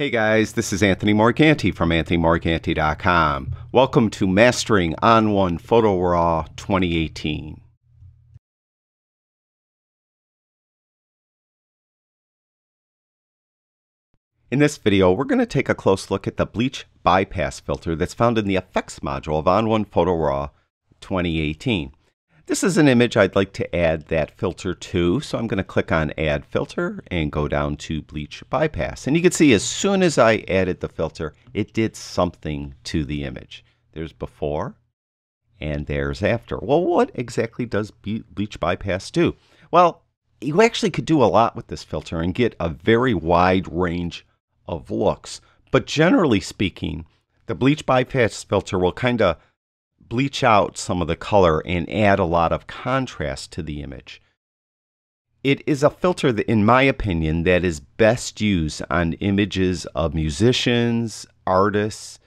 Hey guys, this is Anthony Morganti from AnthonyMorganti.com. Welcome to Mastering ON1 Photo Raw 2018. In this video, we're going to take a close look at the bleach bypass filter that's found in the effects module of ON1 Photo Raw 2018. This is an image I'd like to add that filter to, so I'm going to click on Add Filter and go down to Bleach Bypass. And you can see as soon as I added the filter, it did something to the image. There's before and there's after. Well, what exactly does Bleach Bypass do? Well, you actually could do a lot with this filter and get a very wide range of looks. But generally speaking, the Bleach Bypass filter will kind of bleach out some of the color and add a lot of contrast to the image. It is a filter that, in my opinion, that is best used on images of musicians, artists,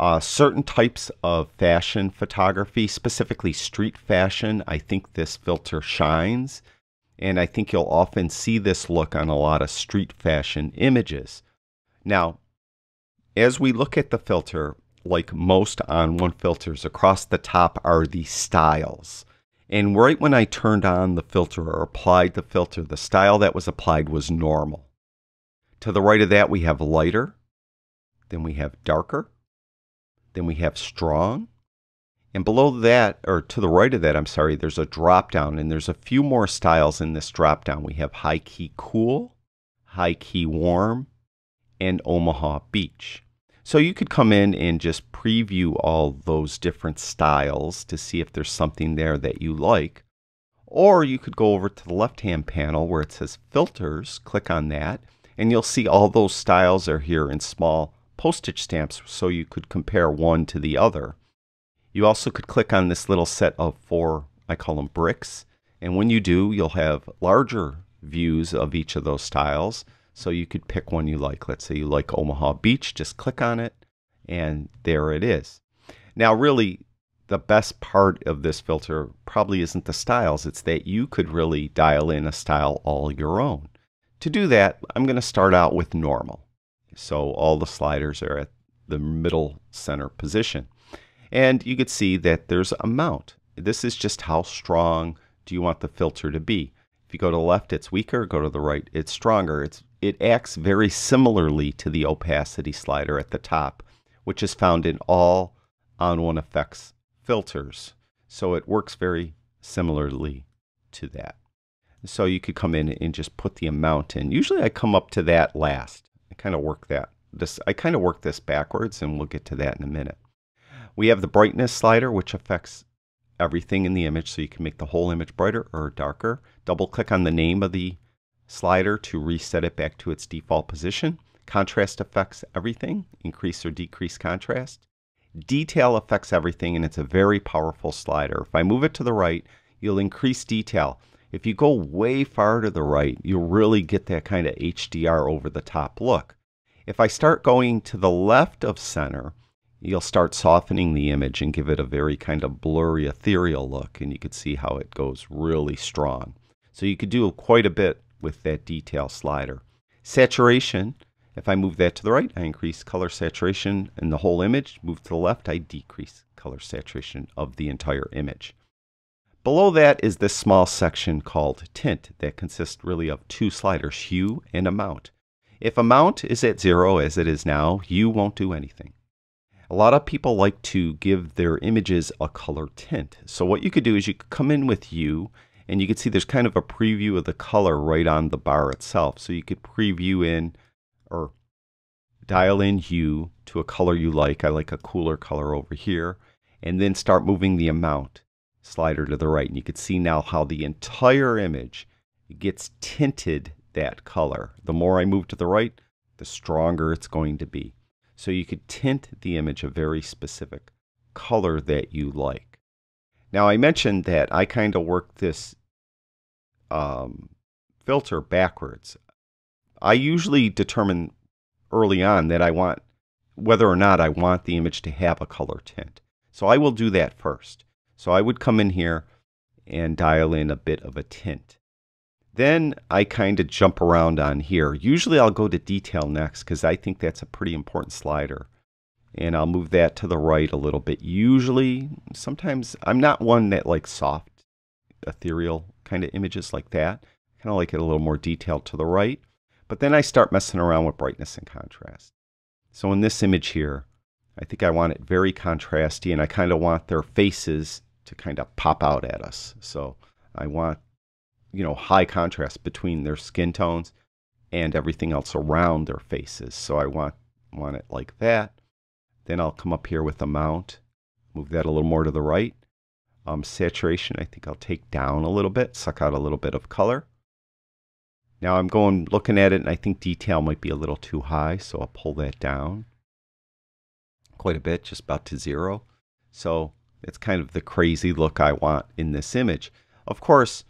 uh, certain types of fashion photography, specifically street fashion. I think this filter shines, and I think you'll often see this look on a lot of street fashion images. Now, as we look at the filter, like most ON1 filters, across the top are the styles. And right when I turned on the filter or applied the filter, the style that was applied was normal. To the right of that, we have lighter, then we have darker, then we have strong. And below that, or to the right of that, I'm sorry, there's a drop down, and there's a few more styles in this drop down. We have high key cool, high key warm, and Omaha Beach. So you could come in and just preview all those different styles to see if there's something there that you like. Or you could go over to the left hand panel where it says filters, click on that, and you'll see all those styles are here in small postage stamps so you could compare one to the other. You also could click on this little set of four, I call them bricks, and when you do, you'll have larger views of each of those styles. So you could pick one you like. Let's say you like Omaha Beach, just click on it, and there it is. Now, really, the best part of this filter probably isn't the styles, it's that you could really dial in a style all your own. To do that, I'm going to start out with normal. So all the sliders are at the middle center position. And you could see that there's a mount. This is just how strong do you want the filter to be. If you go to the left, it's weaker. Go to the right, it's stronger. It's it acts very similarly to the opacity slider at the top, which is found in all ON1 effects filters. So it works very similarly to that. So you could come in and just put the amount in. Usually I come up to that last. I kind of work that. This I kind of work this backwards and we'll get to that in a minute. We have the brightness slider which affects everything in the image so you can make the whole image brighter or darker. Double click on the name of the slider to reset it back to its default position. Contrast affects everything, increase or decrease contrast. Detail affects everything, and it's a very powerful slider. If I move it to the right, you'll increase detail. If you go way far to the right, you'll really get that kind of HDR over the top look. If I start going to the left of center, you'll start softening the image and give it a very kind of blurry, ethereal look, and you can see how it goes really strong. So you could do quite a bit with that detail slider. Saturation, if I move that to the right, I increase color saturation in the whole image. Move to the left, I decrease color saturation of the entire image. Below that is this small section called tint that consists really of two sliders, hue and amount. If amount is at zero, as it is now, hue won't do anything. A lot of people like to give their images a color tint. So what you could do is you could come in with hue and you can see there's kind of a preview of the color right on the bar itself. So you could preview in or dial in hue to a color you like. I like a cooler color over here. And then start moving the amount slider to the right. And you can see now how the entire image gets tinted that color. The more I move to the right, the stronger it's going to be. So you could tint the image a very specific color that you like. Now, I mentioned that I kind of work this um, filter backwards. I usually determine early on that I want whether or not I want the image to have a color tint. So I will do that first. So I would come in here and dial in a bit of a tint. Then I kind of jump around on here. Usually I'll go to detail next because I think that's a pretty important slider. And I'll move that to the right a little bit. Usually, sometimes I'm not one that likes soft, ethereal kind of images like that. Kind of like it a little more detailed to the right. But then I start messing around with brightness and contrast. So in this image here, I think I want it very contrasty and I kind of want their faces to kind of pop out at us. So I want, you know, high contrast between their skin tones and everything else around their faces. So I want, want it like that. Then I'll come up here with the mount, move that a little more to the right. Um, saturation, I think I'll take down a little bit, suck out a little bit of color. Now I'm going looking at it and I think detail might be a little too high, so I'll pull that down quite a bit, just about to zero. So it's kind of the crazy look I want in this image. Of course,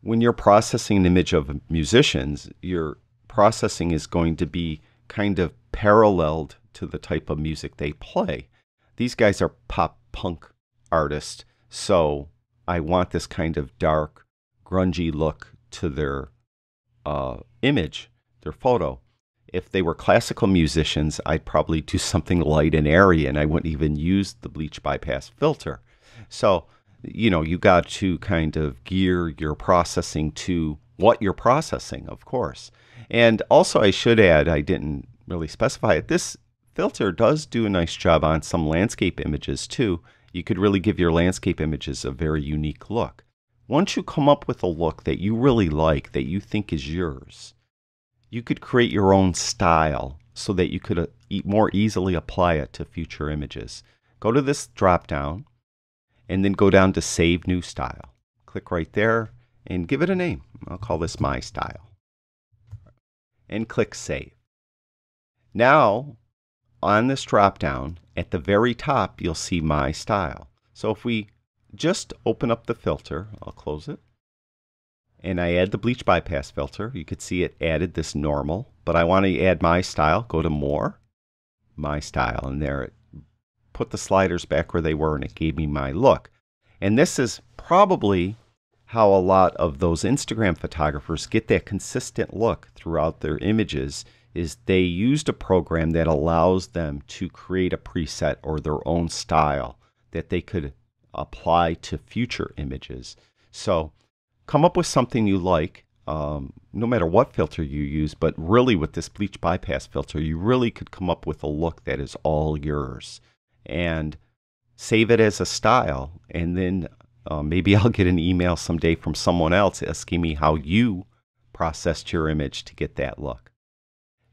when you're processing an image of musicians, your processing is going to be kind of paralleled to the type of music they play. These guys are pop punk artists, so I want this kind of dark, grungy look to their uh, image, their photo. If they were classical musicians, I'd probably do something light and airy, and I wouldn't even use the bleach bypass filter. So, you know, you got to kind of gear your processing to what you're processing, of course. And also, I should add, I didn't really specify it. This filter does do a nice job on some landscape images too. You could really give your landscape images a very unique look. Once you come up with a look that you really like, that you think is yours, you could create your own style so that you could uh, more easily apply it to future images. Go to this drop down and then go down to Save New Style. Click right there and give it a name. I'll call this My Style. And click Save. Now, on this drop down, at the very top, you'll see My Style. So if we just open up the filter. I'll close it. And I add the bleach bypass filter. You could see it added this normal, but I want to add my style. Go to more, my style, and there it put the sliders back where they were and it gave me my look. And this is probably how a lot of those Instagram photographers get that consistent look throughout their images is they used a program that allows them to create a preset or their own style that they could apply to future images. So come up with something you like, um, no matter what filter you use, but really with this bleach bypass filter, you really could come up with a look that is all yours. And save it as a style. And then uh, maybe I'll get an email someday from someone else asking me how you processed your image to get that look.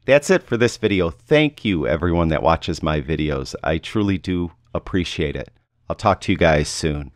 That's it for this video. Thank you everyone that watches my videos. I truly do appreciate it. I'll talk to you guys soon.